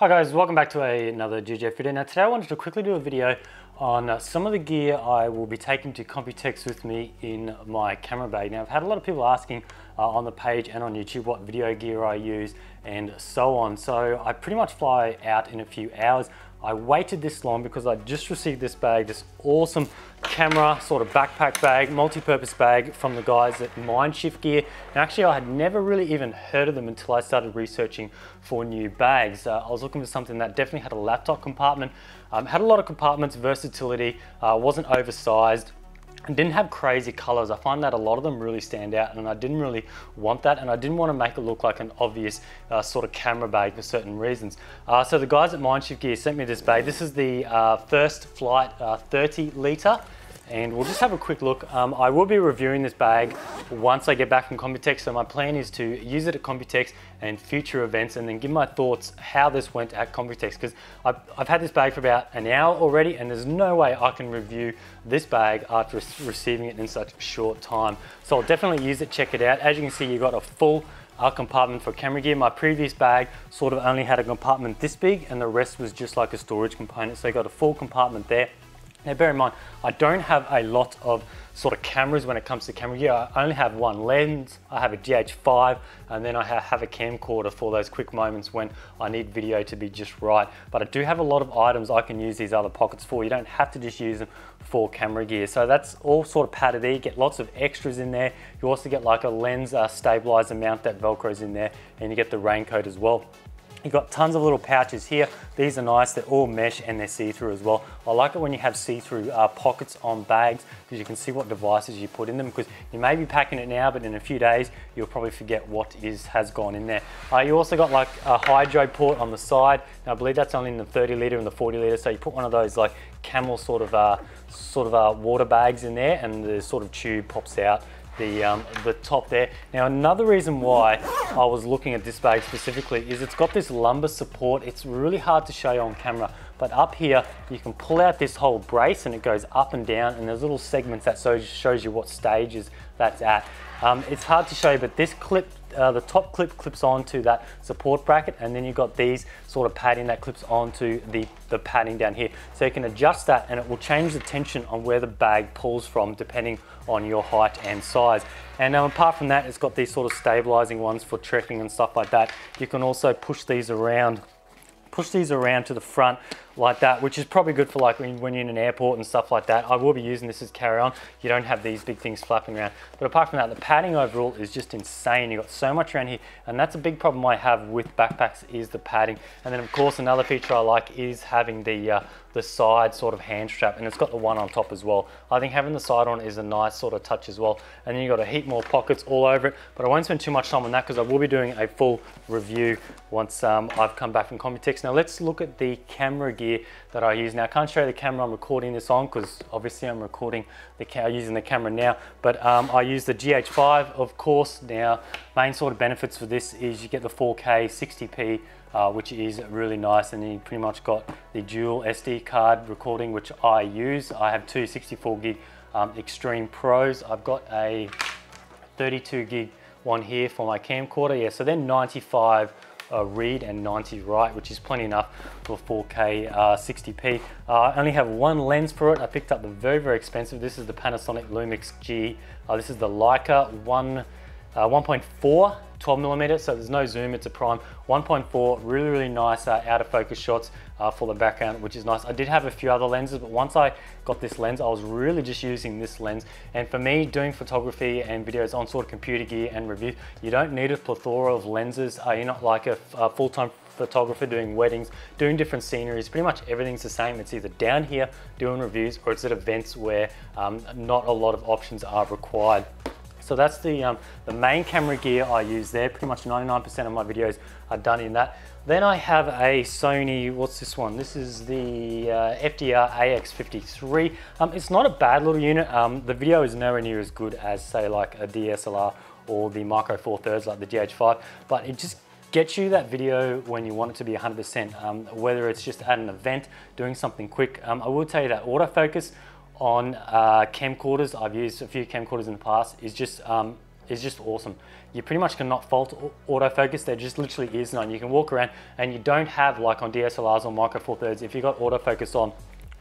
Hi guys, welcome back to a, another GGF video. Now today I wanted to quickly do a video on uh, some of the gear I will be taking to Computex with me in my camera bag. Now I've had a lot of people asking uh, on the page and on YouTube what video gear I use and so on. So I pretty much fly out in a few hours. I waited this long because I just received this bag, this awesome camera sort of backpack bag, multi-purpose bag from the guys at Mindshift Gear. And actually I had never really even heard of them until I started researching for new bags. Uh, I was looking for something that definitely had a laptop compartment, um, had a lot of compartments, versatility, uh, wasn't oversized, and didn't have crazy colors. I find that a lot of them really stand out and I didn't really want that and I didn't want to make it look like an obvious uh, sort of camera bag for certain reasons. Uh, so the guys at Mindshift Gear sent me this bag. This is the uh, FirstLight uh, 30 liter and we'll just have a quick look. Um, I will be reviewing this bag once I get back from Computex, so my plan is to use it at Computex and future events and then give my thoughts how this went at Computex because I've, I've, had this bag for about an hour already and there's no way I can review this bag after receiving it in such a short time. So I'll definitely use it, check it out. As you can see, you've got a full uh, compartment for camera gear. My previous bag sort of only had a compartment this big and the rest was just like a storage component. So you got a full compartment there. Now bear in mind, I don't have a lot of sort of cameras when it comes to camera gear. I only have one lens, I have a GH5, and then I have a camcorder for those quick moments when I need video to be just right. But I do have a lot of items I can use these other pockets for. You don't have to just use them for camera gear. So that's all sort of padded. You get lots of extras in there. You also get like a lens uh, stabilizer mount that Velcros in there, and you get the raincoat as well. You've got tons of little pouches here. These are nice, they're all mesh and they're see-through as well. I like it when you have see-through uh, pockets on bags because you can see what devices you put in them because you may be packing it now, but in a few days, you'll probably forget what is has gone in there. Uh, you also got like a hydro port on the side. Now, I believe that's only in the 30 litre and the 40 litre. So you put one of those like camel sort of, uh, sort of uh, water bags in there and the sort of tube pops out the, um, the top there. Now another reason why I was looking at this bag specifically is it's got this lumbar support. It's really hard to show you on camera, but up here you can pull out this whole brace and it goes up and down and there's little segments that shows you what stages that's at. Um, it's hard to show you, but this clip uh, the top clip clips onto that support bracket and then you've got these sort of padding that clips onto the, the padding down here. So you can adjust that and it will change the tension on where the bag pulls from depending on your height and size. And um, apart from that, it's got these sort of stabilizing ones for trekking and stuff like that. You can also push these around push these around to the front like that, which is probably good for like when, when, you're in an airport and stuff like that. I will be using this as carry-on. You don't have these big things flapping around. But apart from that, the padding overall is just insane. You've got so much around here. And that's a big problem I have with backpacks is the padding. And then of course, another feature I like is having the, uh, the side sort of hand strap and it's got the one on top as well. I think having the side on is a nice sort of touch as well. And then you've got a heap more pockets all over it, but I won't spend too much time on that because I will be doing a full review once um, I've come back from Computex. Now let's look at the camera gear that I use. Now I can't show the camera I'm recording this on because obviously I'm recording the using the camera now, but um, I use the GH5 of course. Now main sort of benefits for this is you get the 4K 60p uh, which is really nice and you pretty much got the dual SD card recording which I use. I have two 64 gig um, Extreme Pros. I've got a 32 gig one here for my camcorder. Yeah, so then 95 uh, read and 90 write, which is plenty enough for 4K uh, 60p. Uh, I only have one lens for it. I picked up the very, very expensive. This is the Panasonic Lumix G. Uh, this is the Leica 1, uh, 1.4 12 millimeter, so there's no zoom, it's a prime 1.4, really, really nice uh, out of focus shots uh, for the background, which is nice. I did have a few other lenses, but once I got this lens, I was really just using this lens. And for me, doing photography and videos on sort of computer gear and review, you don't need a plethora of lenses. Uh, you're not like a, a full-time photographer doing weddings, doing different sceneries, pretty much everything's the same. It's either down here doing reviews or it's at events where um, not a lot of options are required. So that's the, um, the main camera gear I use there. Pretty much 99% of my videos are done in that. Then I have a Sony, what's this one? This is the uh, FDR AX53. Um, it's not a bad little unit. Um, the video is nowhere near as good as say like a DSLR or the Micro Four Thirds like the GH5, but it just gets you that video when you want it to be 100%, um, whether it's just at an event, doing something quick. Um, I will tell you that autofocus on uh, camcorders, I've used a few camcorders in the past, is just um, is just awesome. You pretty much cannot fault autofocus. There just literally is none. You can walk around and you don't have like on DSLRs or Micro Four Thirds, if you've got autofocus on,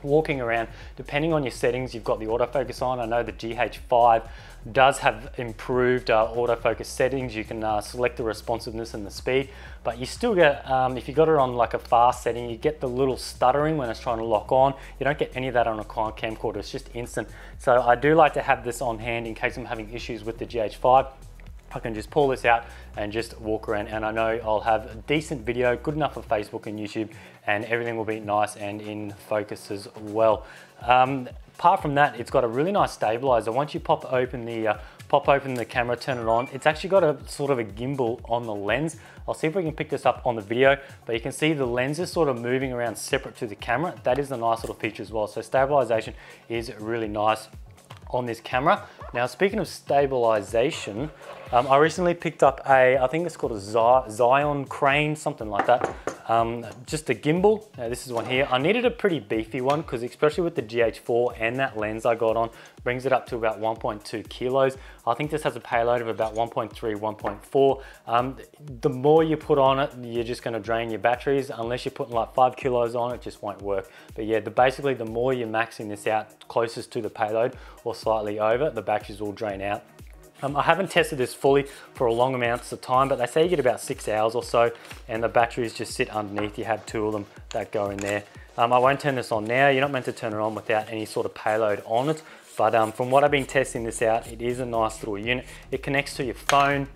walking around, depending on your settings, you've got the autofocus on. I know the GH5 does have improved uh, autofocus settings. You can uh, select the responsiveness and the speed, but you still get, um, if you got it on like a fast setting, you get the little stuttering when it's trying to lock on. You don't get any of that on a client camcorder, it's just instant. So I do like to have this on hand in case I'm having issues with the GH5. I can just pull this out and just walk around and I know I'll have a decent video, good enough for Facebook and YouTube and everything will be nice and in focus as well. Um, apart from that, it's got a really nice stabilizer. Once you pop open the uh, pop open the camera, turn it on, it's actually got a sort of a gimbal on the lens. I'll see if we can pick this up on the video, but you can see the lens is sort of moving around separate to the camera. That is a nice little feature as well. So stabilization is really nice on this camera. Now, speaking of stabilization, um, I recently picked up a, I think it's called a Zhiyun Crane, something like that. Um, just a gimbal, now this is one here. I needed a pretty beefy one because especially with the GH4 and that lens I got on, brings it up to about 1.2 kilos. I think this has a payload of about 1.3, 1.4. Um, the more you put on it, you're just gonna drain your batteries. Unless you're putting like five kilos on, it just won't work. But yeah, the, basically the more you're maxing this out closest to the payload or slightly over, the batteries will drain out. Um, I haven't tested this fully for a long amounts of time, but they say you get about six hours or so, and the batteries just sit underneath. You have two of them that go in there. Um, I won't turn this on now. You're not meant to turn it on without any sort of payload on it. But um, from what I've been testing this out, it is a nice little unit. It connects to your phone.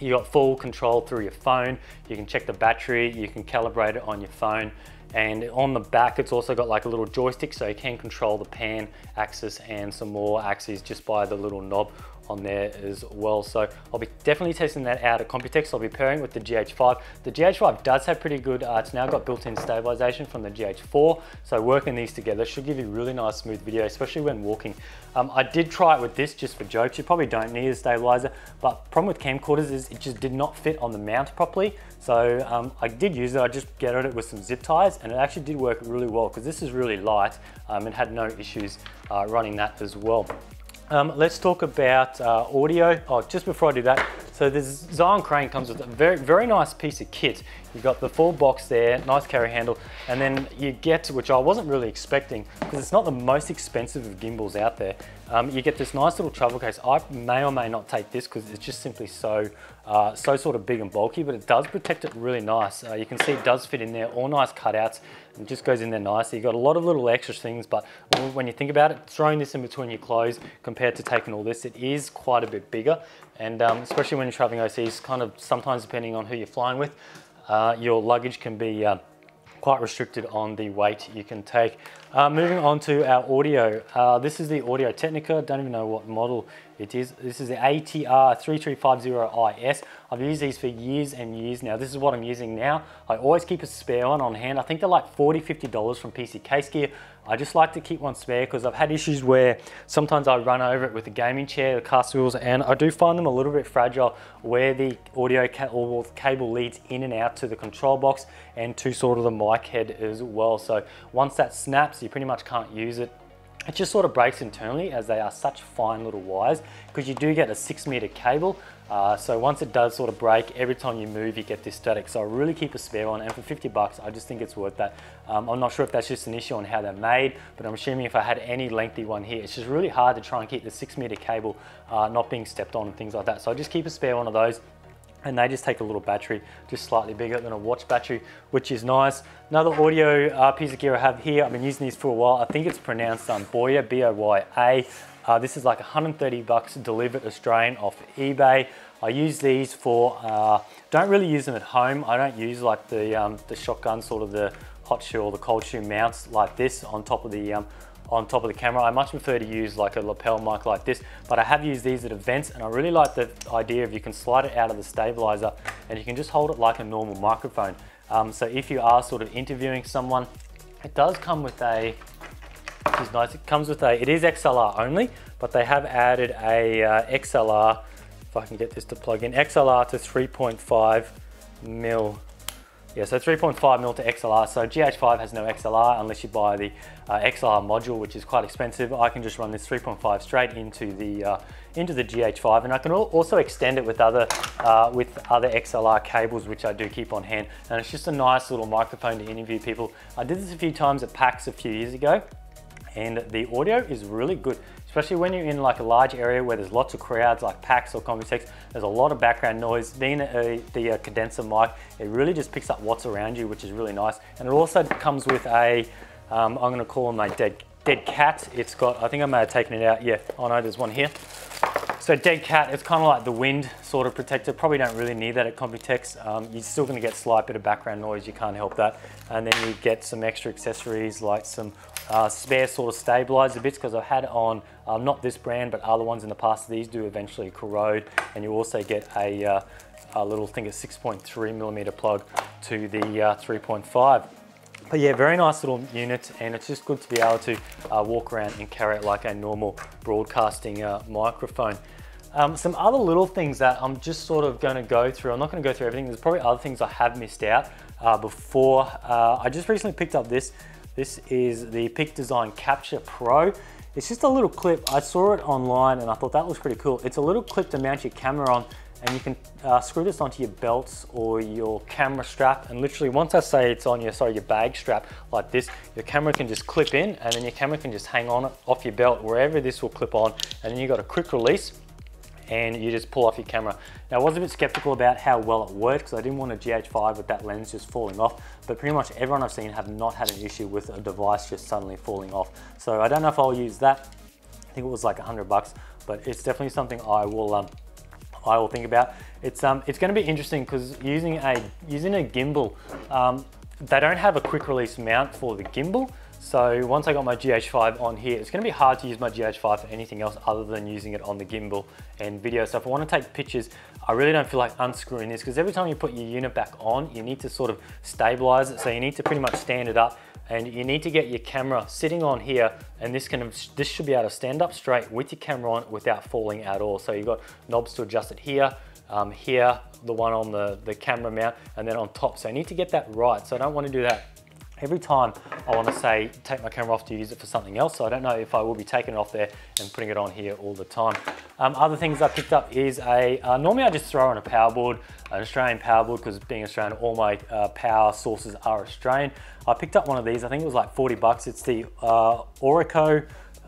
You got full control through your phone. You can check the battery. You can calibrate it on your phone. And on the back, it's also got like a little joystick so you can control the pan axis and some more axes just by the little knob on there as well. So I'll be definitely testing that out at Computex. I'll be pairing with the GH5. The GH5 does have pretty good, uh, it's now got built-in stabilization from the GH4. So working these together should give you really nice smooth video, especially when walking. Um, I did try it with this just for jokes. You probably don't need a stabilizer, but problem with camcorders is it just did not fit on the mount properly. So um, I did use it, I just gathered it with some zip ties and it actually did work really well because this is really light um, and had no issues uh, running that as well. Um, let's talk about uh, audio. Oh, just before I do that, so this Zhiyun Crane comes with a very, very nice piece of kit. You've got the full box there, nice carry handle, and then you get, which I wasn't really expecting, because it's not the most expensive of gimbals out there, um, you get this nice little travel case. I may or may not take this because it's just simply so, uh, so sort of big and bulky, but it does protect it really nice. Uh, you can see it does fit in there, all nice cutouts, and just goes in there nicely. You've got a lot of little extra things, but when you think about it, throwing this in between your clothes compared to taking all this, it is quite a bit bigger. And um, especially when you're traveling overseas, kind of sometimes depending on who you're flying with, uh, your luggage can be uh, quite restricted on the weight you can take. Uh, moving on to our audio. Uh, this is the Audio Technica. Don't even know what model it is. This is the ATR 3350IS. I've used these for years and years now. This is what I'm using now. I always keep a spare one on hand. I think they're like 40 $50 from PC Case Gear. I just like to keep one spare because I've had issues where sometimes I run over it with the gaming chair, the cast wheels, and I do find them a little bit fragile where the audio ca or cable leads in and out to the control box and to sort of the mic head as well. So once that snaps, you pretty much can't use it it just sort of breaks internally as they are such fine little wires because you do get a six meter cable. Uh, so once it does sort of break, every time you move, you get this static. So I really keep a spare one and for 50 bucks, I just think it's worth that. Um, I'm not sure if that's just an issue on how they're made, but I'm assuming if I had any lengthy one here, it's just really hard to try and keep the six meter cable uh, not being stepped on and things like that. So I just keep a spare one of those and they just take a little battery, just slightly bigger than a watch battery, which is nice. Another audio uh, piece of gear I have here, I've been using these for a while. I think it's pronounced um, Boya, B-O-Y-A. Uh, this is like 130 bucks delivered Australian off eBay. I use these for, uh, don't really use them at home. I don't use like the, um, the shotgun, sort of the hot shoe or the cold shoe mounts like this on top of the um, on top of the camera. I much prefer to use like a lapel mic like this, but I have used these at events and I really like the idea of you can slide it out of the stabilizer and you can just hold it like a normal microphone. Um, so if you are sort of interviewing someone, it does come with a, which is nice, it comes with a, it is XLR only, but they have added a uh, XLR, if I can get this to plug in, XLR to 3.5 mil Yeah, so 3.5 mil to XLR. So GH5 has no XLR unless you buy the uh, XLR module, which is quite expensive. I can just run this 3.5 straight into the uh, into the GH5, and I can also extend it with other uh, with other XLR cables, which I do keep on hand. And it's just a nice little microphone to interview people. I did this a few times at PAX a few years ago, and the audio is really good especially when you're in like a large area where there's lots of crowds like PAX or Computex, there's a lot of background noise. Being a, the uh, condenser mic, it really just picks up what's around you, which is really nice. And it also comes with a, um, I'm gonna call them a dead, dead cat. It's got, I think I may have taken it out. Yeah, oh no, there's one here. So dead cat, it's kind of like the wind sort of protector. Probably don't really need that at Computex. Um, you're still gonna get slight bit of background noise, you can't help that. And then you get some extra accessories like some uh, spare sort of stabilizer bits because I've had on, um, not this brand, but other ones in the past, these do eventually corrode. And you also get a, uh, a little thing, a 6.3 millimeter plug to the uh, 3.5. But yeah, very nice little unit and it's just good to be able to uh, walk around and carry it like a normal broadcasting uh, microphone. Um, some other little things that I'm just sort of going to go through. I'm not going to go through everything. There's probably other things I have missed out uh, before. Uh, I just recently picked up this. This is the Peak Design Capture Pro. It's just a little clip. I saw it online and I thought that was pretty cool. It's a little clip to mount your camera on and you can uh, screw this onto your belts or your camera strap and literally once I say it's on your sorry your bag strap like this your camera can just clip in and then your camera can just hang on off your belt wherever this will clip on and then you've got a quick release and you just pull off your camera. Now I was a bit skeptical about how well it worked because I didn't want a GH5 with that lens just falling off, but pretty much everyone I've seen have not had an issue with a device just suddenly falling off. So I don't know if I'll use that. I think it was like a hundred bucks, but it's definitely something I will um, I will think about. It's um, it's going to be interesting because using a using a gimbal, um, they don't have a quick release mount for the gimbal. So once I got my GH5 on here, it's gonna be hard to use my GH5 for anything else other than using it on the gimbal and video. So if I wanna take pictures, I really don't feel like unscrewing this because every time you put your unit back on, you need to sort of stabilize it. So you need to pretty much stand it up and you need to get your camera sitting on here and this can this should be able to stand up straight with your camera on without falling at all. So you've got knobs to adjust it here, um, here, the one on the, the camera mount, and then on top. So I need to get that right. So I don't want to do that Every time I want to say, take my camera off to use it for something else, so I don't know if I will be taking it off there and putting it on here all the time. Um, other things I picked up is a, uh, normally I just throw on a power board, an Australian power board, because being Australian, all my uh, power sources are Australian. I picked up one of these, I think it was like 40 bucks. It's the uh, Orico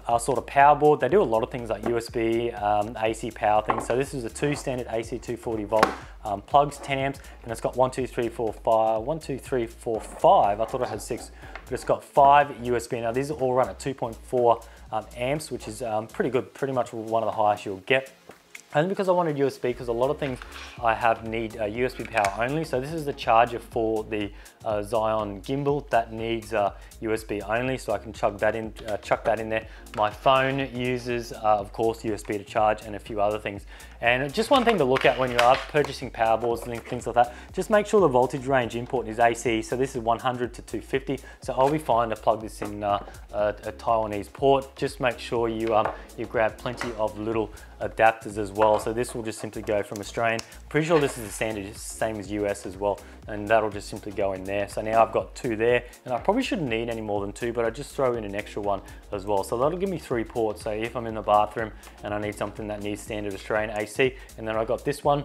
uh, sort of power board. They do a lot of things like USB, um, AC power things. So this is a two standard AC 240 volt um, plugs, 10 amps, and it's got one, two, three, four, five, one, two, three, four, five. I thought it had six, but it's got five USB. Now these all run at 2.4 um, amps, which is um, pretty good, pretty much one of the highest you'll get. And because I wanted USB, because a lot of things I have need uh, USB power only. So this is the charger for the uh, Zhiyun gimbal that needs uh, USB only. So I can chuck that in, uh, chuck that in there. My phone uses, uh, of course, USB to charge and a few other things. And just one thing to look at when you are purchasing power boards and things like that, just make sure the voltage range input is AC. So this is 100 to 250. So I'll be fine to plug this in uh, a, a, Taiwanese port. Just make sure you, um, you grab plenty of little adapters as well. So this will just simply go from Australian. Pretty sure this is the standard, same as US as well. And that'll just simply go in there. So now I've got two there and I probably shouldn't need any more than two, but I just throw in an extra one as well. So that'll give me three ports. So if I'm in the bathroom and I need something that needs standard Australian AC, and then I got this one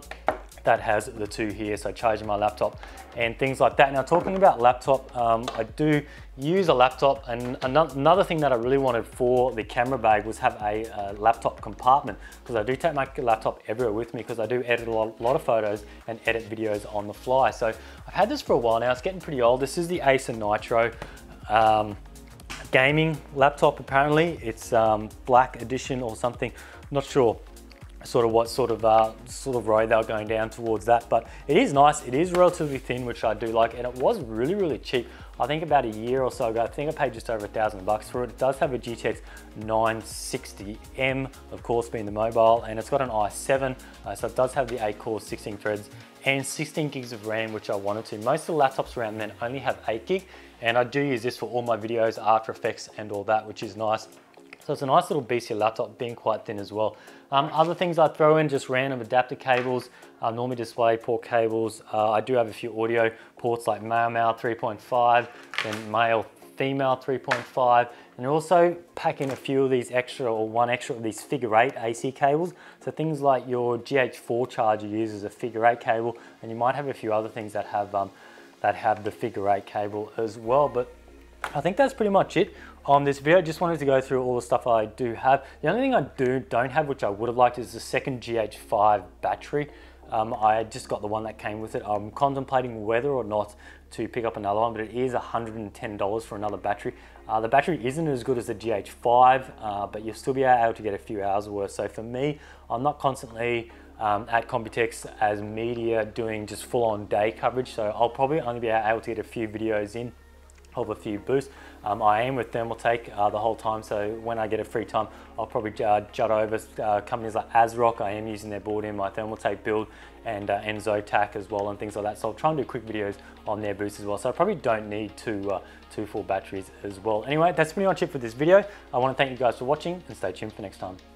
that has the two here, so charging my laptop and things like that. Now talking about laptop, um, I do use a laptop and another thing that I really wanted for the camera bag was have a, a laptop compartment because I do take my laptop everywhere with me because I do edit a lot, lot, of photos and edit videos on the fly. So I've had this for a while now, it's getting pretty old. This is the Acer Nitro. Um, gaming laptop apparently. It's um, black edition or something, not sure sort of what sort of uh, sort of road they were going down towards that. But it is nice. It is relatively thin, which I do like, and it was really really cheap. I think about a year or so ago, I think I paid just over a thousand bucks for it. It does have a GTX 960M, of course, being the mobile, and it's got an i7, uh, so it does have the 8 core, 16 threads, and 16 gigs of RAM, which I wanted to. Most of the laptops around then only have 8 gig, and I do use this for all my videos, After Effects, and all that, which is nice. So it's a nice little BC laptop, being quite thin as well. Um, other things I throw in, just random adapter cables. uh, normally display port cables. Uh, I do have a few audio ports like male male 3.5, then male female 3.5 and also pack in a few of these extra or one extra of these figure eight AC cables. So things like your GH4 charger uses a figure eight cable and you might have a few other things that have um, that have the figure eight cable as well. But I think that's pretty much it on this video. I Just wanted to go through all the stuff I do have. The only thing I do don't have, which I would have liked, is the second GH5 battery. Um, I just got the one that came with it. I'm contemplating whether or not to pick up another one, but it is $110 for another battery. Uh, the battery isn't as good as the GH5, uh, but you'll still be able to get a few hours worth. So for me, I'm not constantly um, at Computex as media doing just full on day coverage. So I'll probably only be able to get a few videos in of a few boosts. Um, I am with Thermaltake uh, the whole time, so when I get a free time, I'll probably uh, jut over uh, companies like ASRock. I am using their board in my Thermaltake build and, uh, Zotac as well and things like that. So I'll try and do quick videos on their boosts as well. So I probably don't need two, uh, two full batteries as well. Anyway, that's pretty much it for this video. I want to thank you guys for watching and stay tuned for next time.